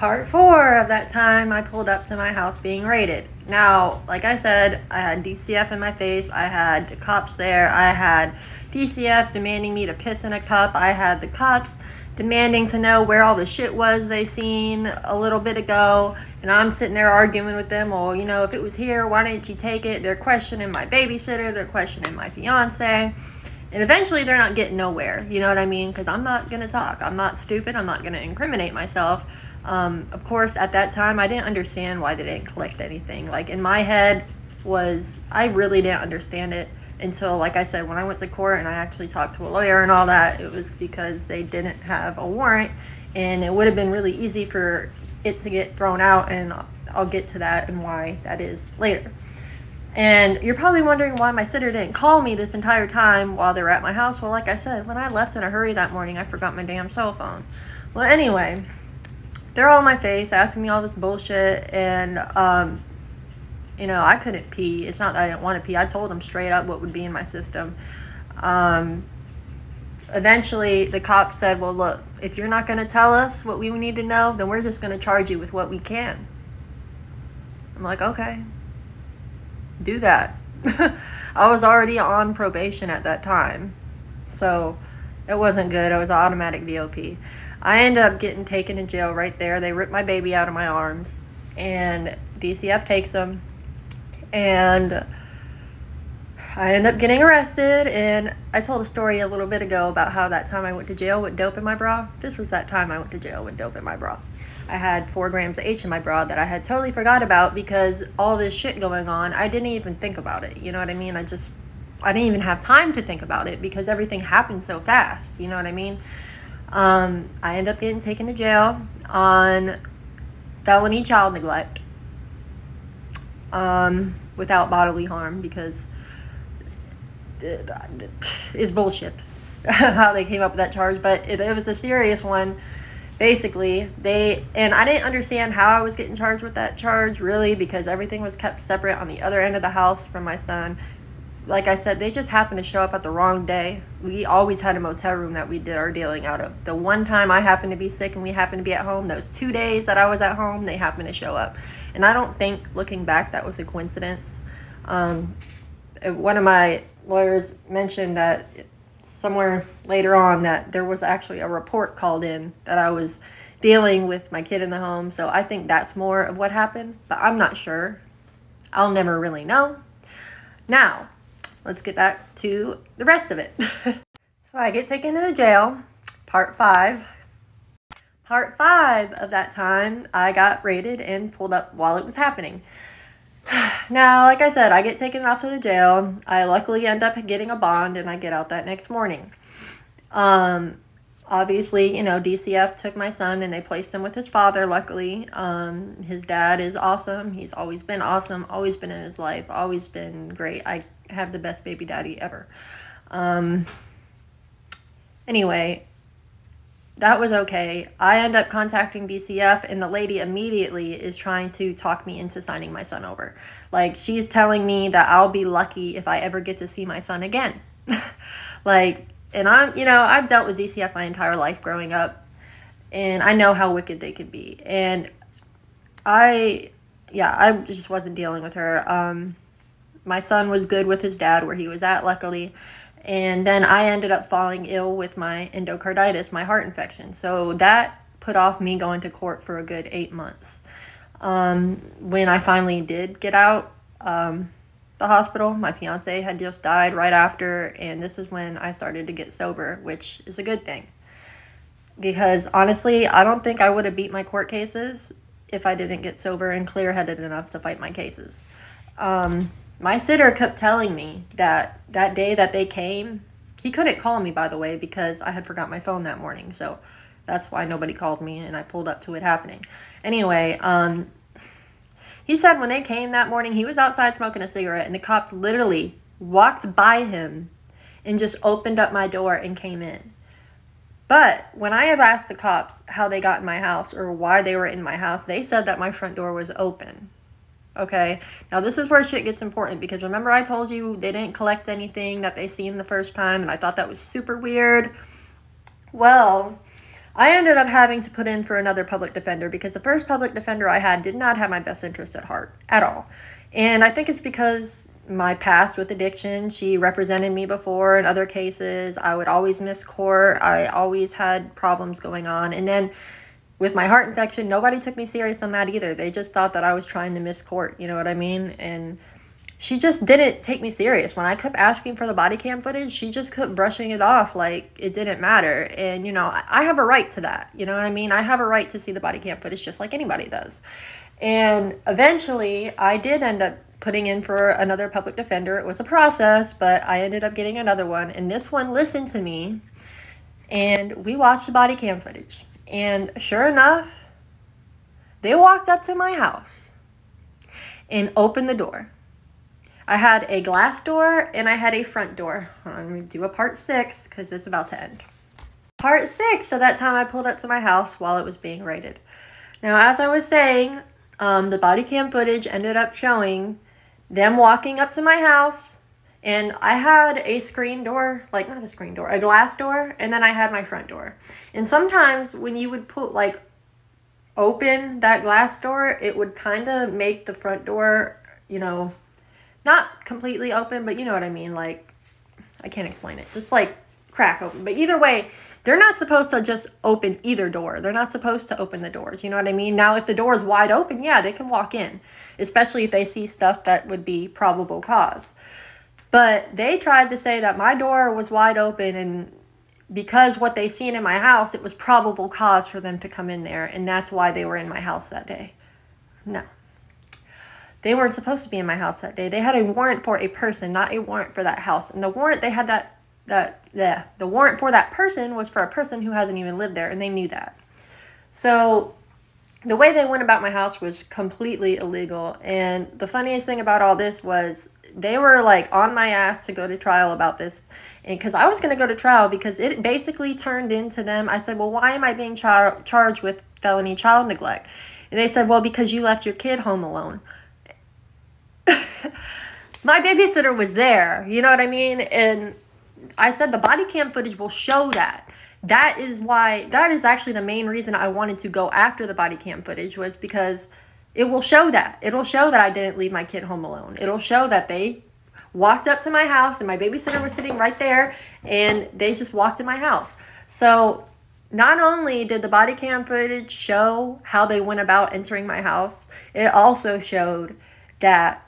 part four of that time I pulled up to my house being raided. Now, like I said, I had DCF in my face. I had the cops there. I had DCF demanding me to piss in a cup. I had the cops demanding to know where all the shit was they seen a little bit ago. And I'm sitting there arguing with them. Well, you know, if it was here, why didn't you take it? They're questioning my babysitter. They're questioning my fiance. And eventually they're not getting nowhere. You know what I mean? Because I'm not going to talk. I'm not stupid. I'm not going to incriminate myself. Um, of course, at that time, I didn't understand why they didn't collect anything. Like, in my head, was I really didn't understand it until, like I said, when I went to court and I actually talked to a lawyer and all that, it was because they didn't have a warrant. And it would have been really easy for it to get thrown out. And I'll get to that and why that is later. And you're probably wondering why my sitter didn't call me this entire time while they were at my house. Well, like I said, when I left in a hurry that morning, I forgot my damn cell phone. Well, anyway, they're all in my face asking me all this bullshit. And, um, you know, I couldn't pee. It's not that I didn't want to pee. I told them straight up what would be in my system. Um, eventually, the cop said, well, look, if you're not going to tell us what we need to know, then we're just going to charge you with what we can. I'm like, okay do that. I was already on probation at that time. So it wasn't good. I was automatic VOP. I ended up getting taken to jail right there. They ripped my baby out of my arms. And DCF takes them. And I end up getting arrested. And I told a story a little bit ago about how that time I went to jail with dope in my bra. This was that time I went to jail with dope in my bra. I had four grams of H in my bra that I had totally forgot about because all this shit going on, I didn't even think about it. You know what I mean? I just, I didn't even have time to think about it because everything happened so fast. You know what I mean? Um, I ended up getting taken to jail on felony child neglect um, without bodily harm because it's bullshit how they came up with that charge. But it, it was a serious one basically they and i didn't understand how i was getting charged with that charge really because everything was kept separate on the other end of the house from my son like i said they just happened to show up at the wrong day we always had a motel room that we did our dealing out of the one time i happened to be sick and we happened to be at home those two days that i was at home they happened to show up and i don't think looking back that was a coincidence um, one of my lawyers mentioned that somewhere later on that there was actually a report called in that I was dealing with my kid in the home. So I think that's more of what happened, but I'm not sure. I'll never really know. Now, let's get back to the rest of it. so I get taken to the jail, part five. Part five of that time, I got raided and pulled up while it was happening. now, like I said, I get taken off to the jail. I luckily end up getting a bond and I get out that next morning. Um, obviously, you know, DCF took my son and they placed him with his father, luckily. Um, his dad is awesome. He's always been awesome, always been in his life, always been great. I have the best baby daddy ever. Um, anyway, that was okay. I end up contacting DCF, and the lady immediately is trying to talk me into signing my son over. Like, she's telling me that I'll be lucky if I ever get to see my son again. like, and I'm, you know, I've dealt with DCF my entire life growing up, and I know how wicked they could be. And I, yeah, I just wasn't dealing with her. Um, my son was good with his dad where he was at, luckily and then I ended up falling ill with my endocarditis, my heart infection. So that put off me going to court for a good eight months. Um, when I finally did get out um, the hospital, my fiance had just died right after, and this is when I started to get sober, which is a good thing. Because honestly, I don't think I would have beat my court cases if I didn't get sober and clear headed enough to fight my cases. Um, my sitter kept telling me that that day that they came, he couldn't call me, by the way, because I had forgot my phone that morning. So that's why nobody called me and I pulled up to it happening. Anyway, um, he said when they came that morning, he was outside smoking a cigarette and the cops literally walked by him and just opened up my door and came in. But when I have asked the cops how they got in my house or why they were in my house, they said that my front door was open. Okay, now this is where shit gets important because remember I told you they didn't collect anything that they seen the first time and I thought that was super weird. Well, I ended up having to put in for another public defender because the first public defender I had did not have my best interest at heart at all. And I think it's because my past with addiction, she represented me before in other cases. I would always miss court. I always had problems going on. And then with my heart infection, nobody took me serious on that either. They just thought that I was trying to miss court, you know what I mean? And she just didn't take me serious. When I kept asking for the body cam footage, she just kept brushing it off like it didn't matter. And, you know, I have a right to that. You know what I mean? I have a right to see the body cam footage just like anybody does. And eventually, I did end up putting in for another public defender. It was a process, but I ended up getting another one. And this one listened to me, and we watched the body cam footage. And sure enough, they walked up to my house and opened the door I had a glass door and I had a front door. I'm going to do a part six because it's about to end. Part six, so that time I pulled up to my house while it was being raided. Now, as I was saying, um, the body cam footage ended up showing them walking up to my house and I had a screen door, like not a screen door, a glass door, and then I had my front door. And sometimes when you would put like open that glass door, it would kind of make the front door, you know, not completely open, but you know what I mean. Like, I can't explain it. Just like crack open. But either way, they're not supposed to just open either door. They're not supposed to open the doors. You know what I mean? Now, if the door is wide open, yeah, they can walk in, especially if they see stuff that would be probable cause. But they tried to say that my door was wide open and because what they seen in my house, it was probable cause for them to come in there. And that's why they were in my house that day. No. They weren't supposed to be in my house that day. They had a warrant for a person, not a warrant for that house. And the warrant they had that that yeah, the warrant for that person was for a person who hasn't even lived there and they knew that. So the way they went about my house was completely illegal. And the funniest thing about all this was they were like on my ass to go to trial about this. And because I was going to go to trial because it basically turned into them. I said, Well, why am I being char- charged with felony child neglect? And they said, Well, because you left your kid home alone my babysitter was there. You know what I mean? And I said the body cam footage will show that. That is why, that is actually the main reason I wanted to go after the body cam footage was because it will show that. It'll show that I didn't leave my kid home alone. It'll show that they walked up to my house and my babysitter was sitting right there and they just walked in my house. So not only did the body cam footage show how they went about entering my house, it also showed that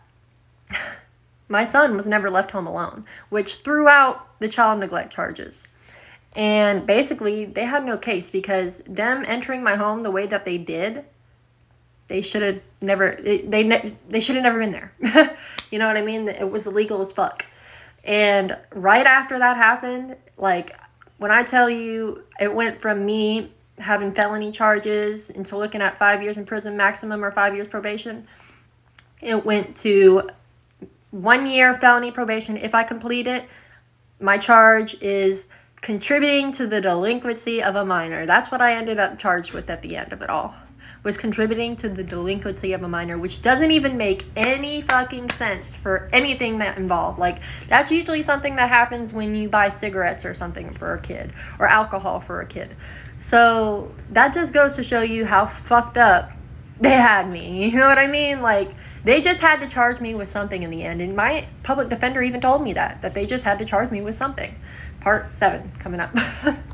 my son was never left home alone, which threw out the child neglect charges. And basically, they had no case because them entering my home the way that they did, they should have never they they, they should have never been there. you know what I mean? It was illegal as fuck. And right after that happened, like when I tell you it went from me having felony charges into looking at 5 years in prison maximum or 5 years probation, it went to one year felony probation if I complete it. My charge is contributing to the delinquency of a minor. That's what I ended up charged with at the end of it all. Was contributing to the delinquency of a minor, which doesn't even make any fucking sense for anything that involved. Like, that's usually something that happens when you buy cigarettes or something for a kid, or alcohol for a kid. So, that just goes to show you how fucked up they had me. You know what I mean? Like, they just had to charge me with something in the end. And my public defender even told me that, that they just had to charge me with something. Part seven coming up.